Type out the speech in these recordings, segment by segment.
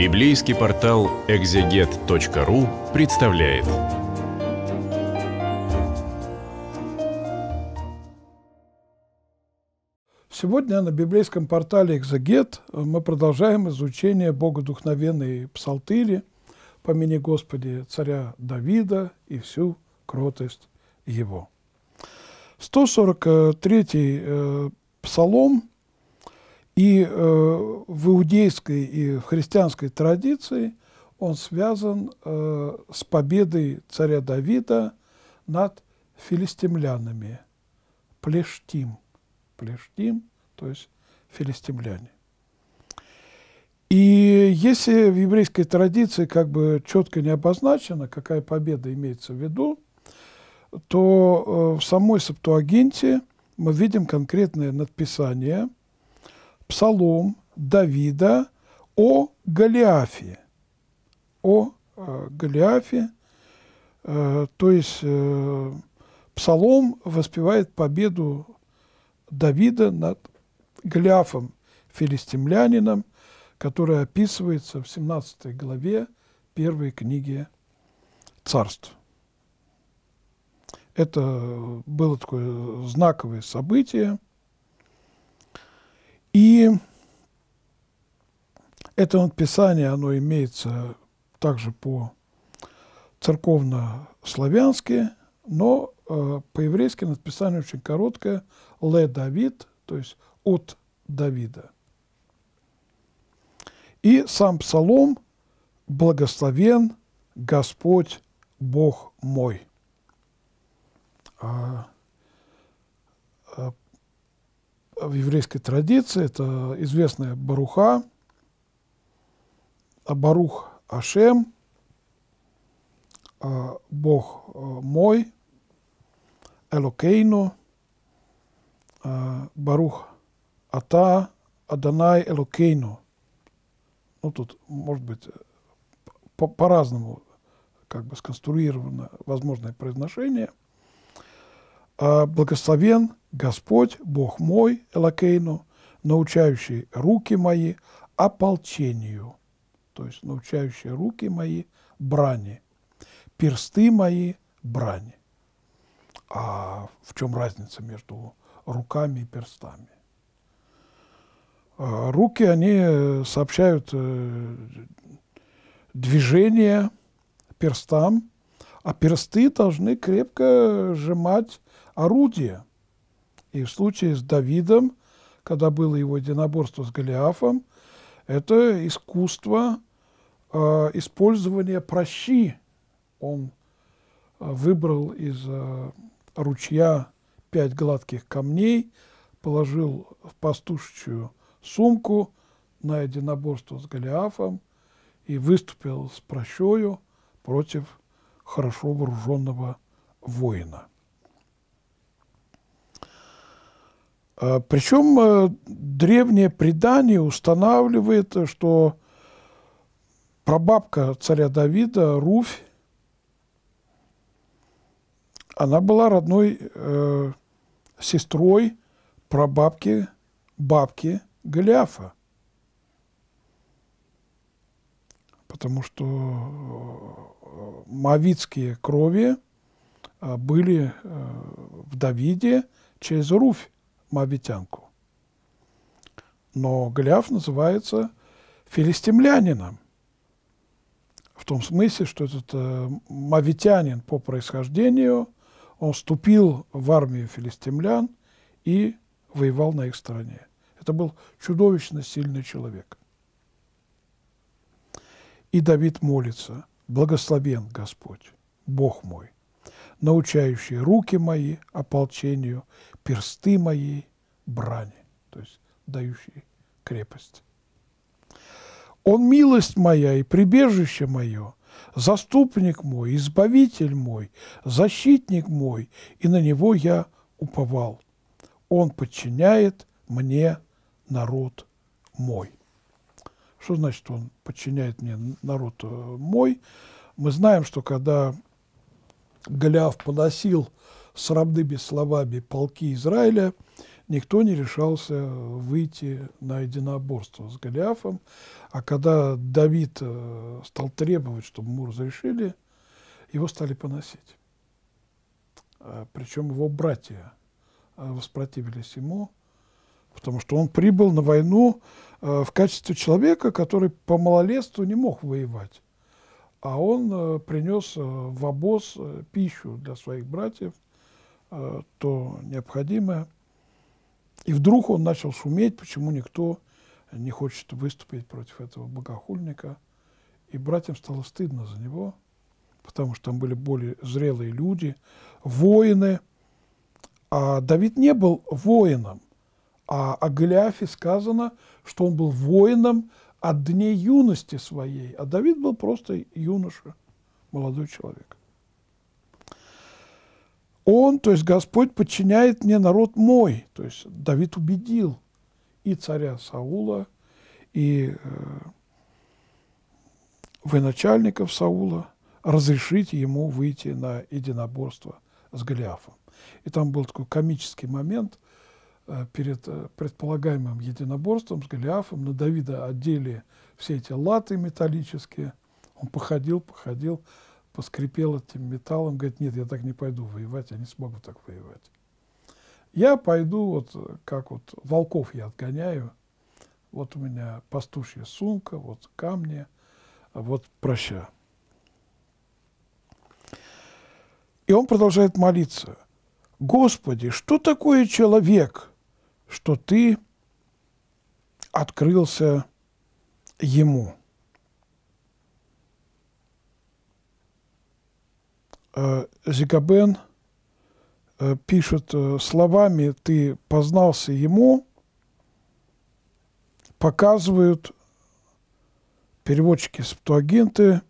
Библейский портал экзегет.ру представляет. Сегодня на библейском портале «Экзегет» мы продолжаем изучение богодухновенной псалтыри «Помяни Господи царя Давида и всю кротость его». 143 э, псалом и э, в иудейской и в христианской традиции он связан э, с победой царя Давида над филистимлянами. Плештим. Плештим, то есть филистимляне. И если в еврейской традиции как бы четко не обозначено, какая победа имеется в виду, то э, в самой Септуагинте мы видим конкретное надписание – псалом Давида о Голиафе. О э, Голиафе, э, то есть э, псалом воспевает победу Давида над Голиафом, филистимлянином, который описывается в 17 главе первой книги царств. Это было такое знаковое событие – и это надписание, оно имеется также по церковно-славянски, но э, по-еврейски надписание очень короткое «ле Давид», то есть «от Давида». И сам псалом «Благословен Господь Бог мой». В еврейской традиции, это известная Баруха, Барух Ашем, а Бог э, мой, Элокейну, а Барух Ата, Аданай Элокейну. Ну, тут, может быть, по-разному как бы сконструировано возможное произношение. Благословен Господь, Бог мой, Элакейну, научающий руки мои ополчению, то есть научающий руки мои брани, персты мои брани. А в чем разница между руками и перстами? А, руки, они сообщают э, движение перстам, а персты должны крепко сжимать орудие – и в случае с Давидом, когда было его единоборство с Голиафом, это искусство э, использования прощи. Он э, выбрал из э, ручья пять гладких камней, положил в пастушечью сумку на единоборство с Голиафом и выступил с прощою против хорошо вооруженного воина. А, Причем э, древнее предание устанавливает, что прабабка царя Давида, Руфь, она была родной э, сестрой прабабки, бабки Голиафа. Потому что э, мавитские крови э, были в Давиде через Руфь моавитянку. Но Голиаф называется филистимлянином. В том смысле, что этот э, мавитянин по происхождению, он вступил в армию филистимлян и воевал на их стороне. Это был чудовищно сильный человек. И Давид молится, благословен Господь, Бог мой, научающий руки мои ополчению, персты мои брани, то есть дающий крепость. Он милость моя и прибежище мое, заступник мой, избавитель мой, защитник мой, и на него я уповал. Он подчиняет мне народ мой. Что значит он подчиняет мне народ э, мой? Мы знаем, что когда Голиаф поносил с равными словами полки Израиля, никто не решался выйти на единоборство с Голиафом. А когда Давид э, стал требовать, чтобы ему разрешили, его стали поносить. А, Причем его братья э, воспротивились ему, потому что он прибыл на войну э, в качестве человека, который по малолетству не мог воевать. А он принес в обоз пищу для своих братьев, то необходимое – и вдруг он начал шуметь, почему никто не хочет выступить против этого богохульника. И братьям стало стыдно за него, потому что там были более зрелые люди, воины. А Давид не был воином. А о Голиафе сказано, что он был воином от дней юности своей. А Давид был просто юноша, молодой человек. Он, то есть Господь, подчиняет мне народ мой. То есть Давид убедил и царя Саула, и э, военачальников Саула разрешить ему выйти на единоборство с Голиафом. И там был такой комический момент э, перед э, предполагаемым единоборством с Голиафом. На Давида одели все эти латы металлические. Он походил, походил, поскрипел этим металлом, говорит, нет, я так не пойду воевать, я не смогу так воевать. Я пойду, вот как вот волков я отгоняю, вот у меня пастушья сумка, вот камни, вот проща. И он продолжает молиться. Господи, что такое человек, что ты открылся ему? Зигабен э, пишет э, словами «ты познался ему», показывают переводчики Септуагинты,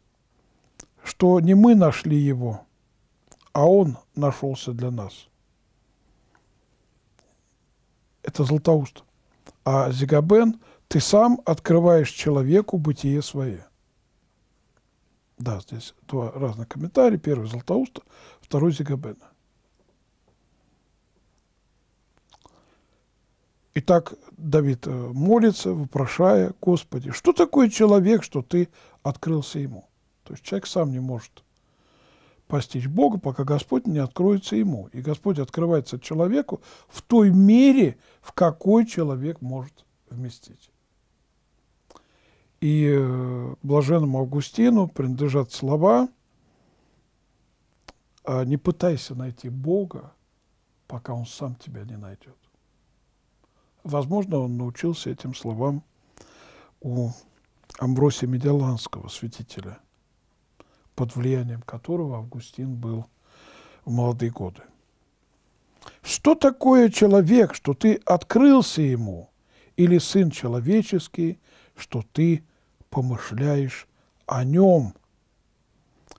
что не мы нашли его, а он нашелся для нас. Это Златоуст. А Зигабен, ты сам открываешь человеку бытие свое. Да, здесь два разных комментария. Первый Златоуста, второй Зигабена. Итак, Давид э, молится, вопрошая, Господи, что такое человек, что ты открылся ему? То есть человек сам не может постичь Бога, пока Господь не откроется ему. И Господь открывается человеку в той мере, в какой человек может вместить. И э, блаженному Августину принадлежат слова «А «Не пытайся найти Бога, пока Он сам тебя не найдет». Возможно, он научился этим словам у Амбросия Медиаланского, святителя, под влиянием которого Августин был в молодые годы. Что такое человек, что ты открылся ему, или сын человеческий, что ты помышляешь о нем.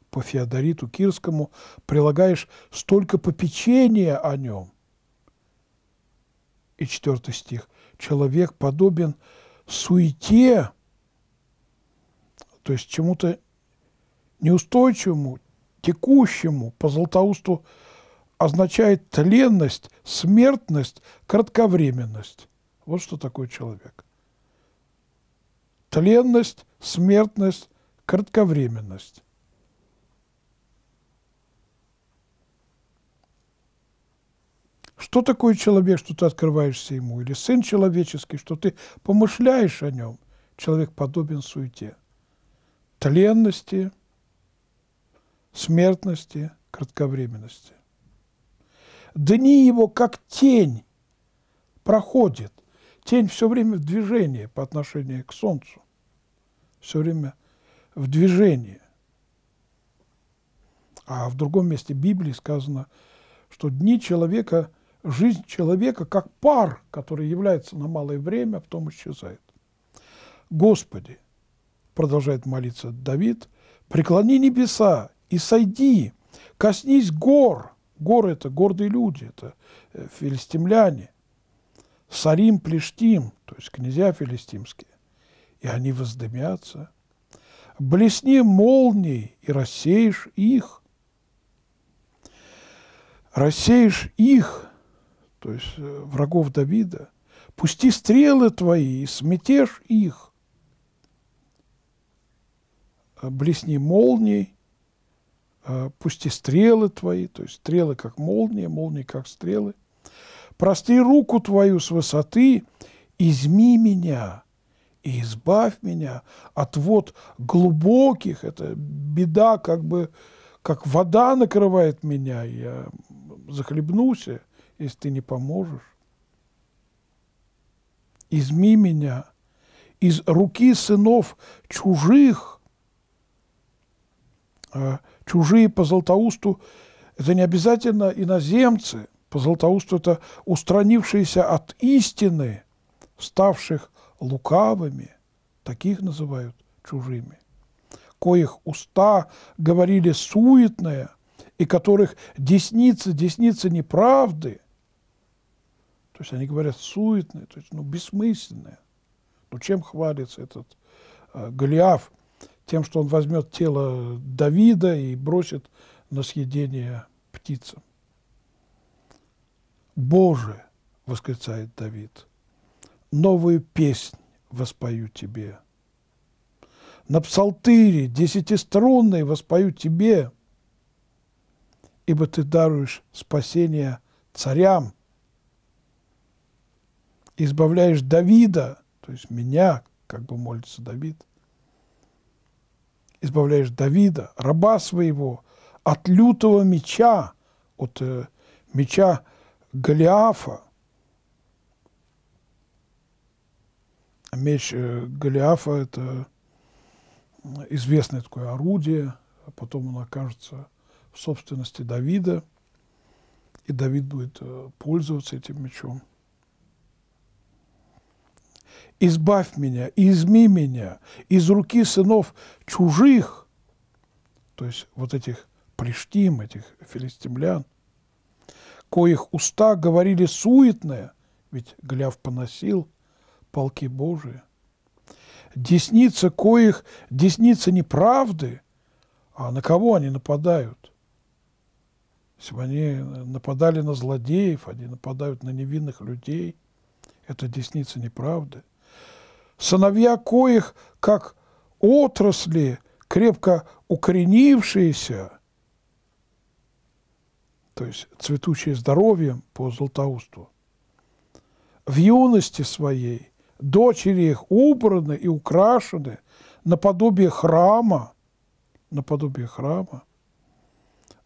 По Феодориту Кирскому прилагаешь столько попечения о нем. И четвертый стих. Человек подобен суете, то есть чему-то неустойчивому, текущему, по Златоусту означает тленность, смертность, кратковременность. Вот что такое человек тленность, смертность, кратковременность. Что такое человек, что ты открываешься ему? Или сын человеческий, что ты помышляешь о нем? Человек подобен суете. Тленности, смертности, кратковременности. Дни его, как тень, проходит. Тень все время в движении по отношению к Солнцу. Все время в движении. А в другом месте Библии сказано, что дни человека, жизнь человека как пар, который является на малое время, а потом исчезает. Господи, продолжает молиться Давид, преклони небеса и сойди, коснись гор. Горы – это гордые люди, это э, филистимляне – Сарим Плештим, то есть князья филистимские, и они воздымятся. Блесни молнией и рассеешь их. Рассеешь их, то есть э, врагов Давида. Пусти стрелы твои и сметешь их. Блесни молнией, пусти стрелы твои, то есть стрелы как молния, молнии как стрелы. Прости руку твою с высоты, изми меня и избавь меня от вод глубоких. Это беда, как бы, как вода накрывает меня, я захлебнусь, если ты не поможешь. Изми меня из руки сынов чужих. А чужие по Златоусту – это не обязательно иноземцы. По Златоусту – это устранившиеся от истины, ставших лукавыми. Таких называют чужими. Коих уста говорили суетное, и которых десница, десница неправды – то есть они говорят суетные, то есть ну, бессмысленные. Ну чем хвалится этот э, Голиаф? Тем, что он возьмет тело Давида и бросит на съедение птицам. Боже, восклицает Давид, новую песнь воспою тебе. На псалтыре десятиструнной воспою тебе, ибо ты даруешь спасение царям – избавляешь Давида, то есть меня, как бы молится Давид, избавляешь Давида, раба своего, от лютого меча, от э, меча Голиафа. Меч э, Голиафа – это известное такое орудие, а потом он окажется в собственности Давида, и Давид будет э, пользоваться этим мечом избавь меня, изми меня из руки сынов чужих, то есть вот этих плештим, этих филистимлян, коих уста говорили суетное, ведь Гляв поносил полки Божии. Десница коих, десница неправды, а на кого они нападают? Если бы они нападали на злодеев, они нападают на невинных людей, это десница неправды сыновья коих, как отрасли, крепко укоренившиеся, то есть цветущие здоровьем по Златоусту, в юности своей дочери их убраны и украшены наподобие храма, наподобие храма,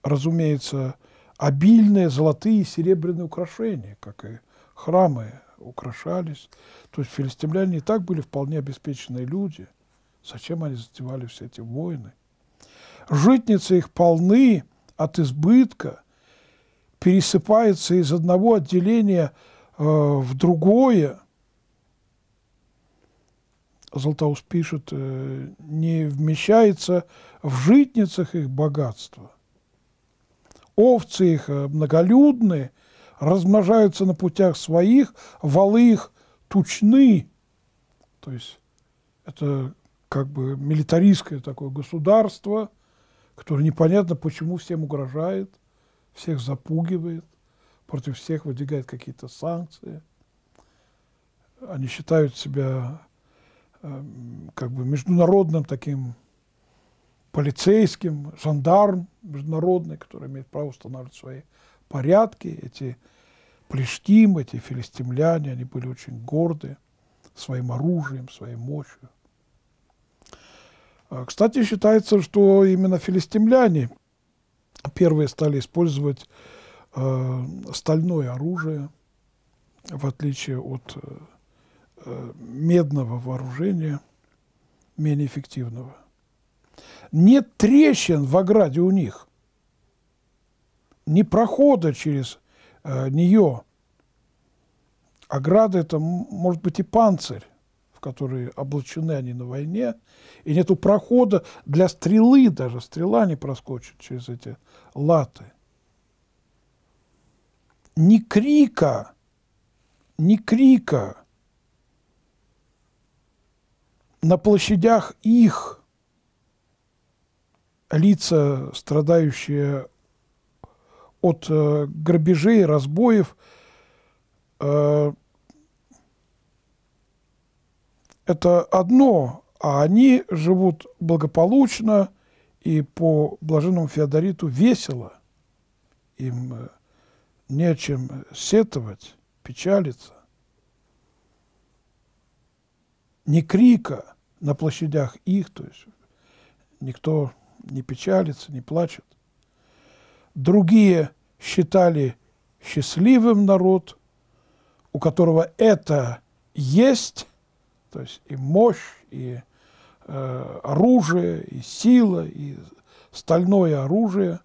разумеется, обильные золотые и серебряные украшения, как и храмы украшались. То есть филистимляне и так были вполне обеспеченные люди. Зачем они затевали все эти войны? Житницы их полны от избытка, пересыпаются из одного отделения э, в другое. Златоуст пишет, э, не вмещается в житницах их богатство. Овцы их э, многолюдные – размножаются на путях своих, валы их тучны. То есть это как бы милитаристское такое государство, которое непонятно почему всем угрожает, всех запугивает, против всех выдвигает какие-то санкции. Они считают себя э, как бы международным таким полицейским, жандарм международный, который имеет право устанавливать свои порядки, эти плештим, эти филистимляне, они были очень горды своим оружием, своей мощью. А, кстати, считается, что именно филистимляне первые стали использовать э, стальное оружие, в отличие от э, медного вооружения, менее эффективного. Нет трещин в ограде у них – не прохода через э, нее. Ограда – это, может быть, и панцирь, в который облачены они на войне, и нету прохода для стрелы даже. Стрела не проскочит через эти латы. Ни крика, ни крика на площадях их лица, страдающие от э, грабежей, разбоев, э, это одно, а они живут благополучно и по блаженному Феодориту весело. Им э, нечем сетовать, печалиться. Ни крика на площадях их, то есть никто не печалится, не плачет. Другие считали счастливым народ, у которого это есть, то есть и мощь, и э, оружие, и сила, и стальное оружие,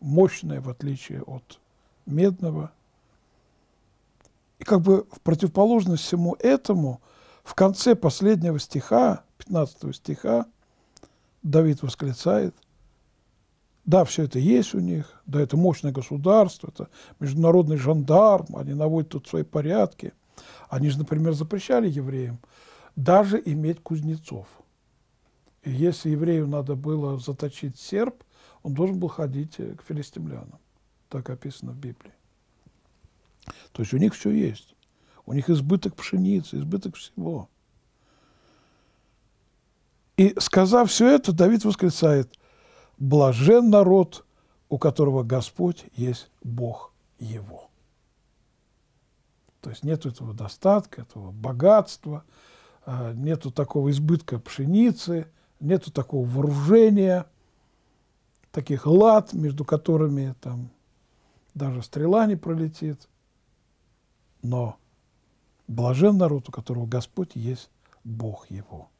мощное в отличие от медного. И как бы в противоположность всему этому, в конце последнего стиха, 15 стиха, Давид восклицает, да, все это есть у них, да, это мощное государство, это международный жандарм, они наводят тут свои порядки. Они же, например, запрещали евреям даже иметь кузнецов. И если еврею надо было заточить серп, он должен был ходить к филистимлянам. Так описано в Библии. То есть у них все есть. У них избыток пшеницы, избыток всего. И сказав все это, Давид восклицает – блажен народ, у которого Господь есть Бог его. То есть нет этого достатка, этого богатства, нету такого избытка пшеницы, нету такого вооружения, таких лад, между которыми там даже стрела не пролетит. Но блажен народ, у которого Господь есть Бог его.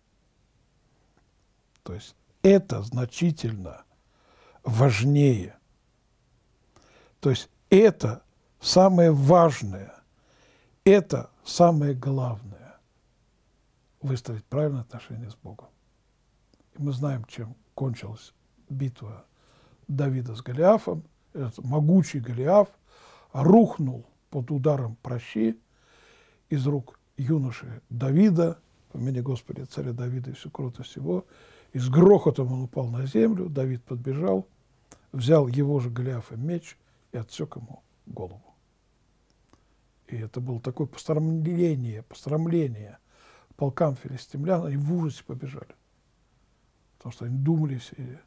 То есть это значительно важнее. То есть это самое важное, это самое главное – выстроить правильное отношение с Богом. И мы знаем, чем кончилась битва Давида с Голиафом. Этот могучий Голиаф рухнул под ударом прощи из рук юноши Давида, по имени Господи, царя Давида и всю крутость его, и с грохотом он упал на землю, Давид подбежал, взял его же Голиафа меч и отсек ему голову. И это было такое пострамление, пострамление полкам филистимлян, они в ужасе побежали. Потому что они думали себе,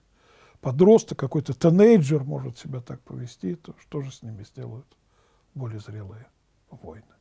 подросток, какой-то тинейджер может себя так повести, то что же с ними сделают более зрелые воины.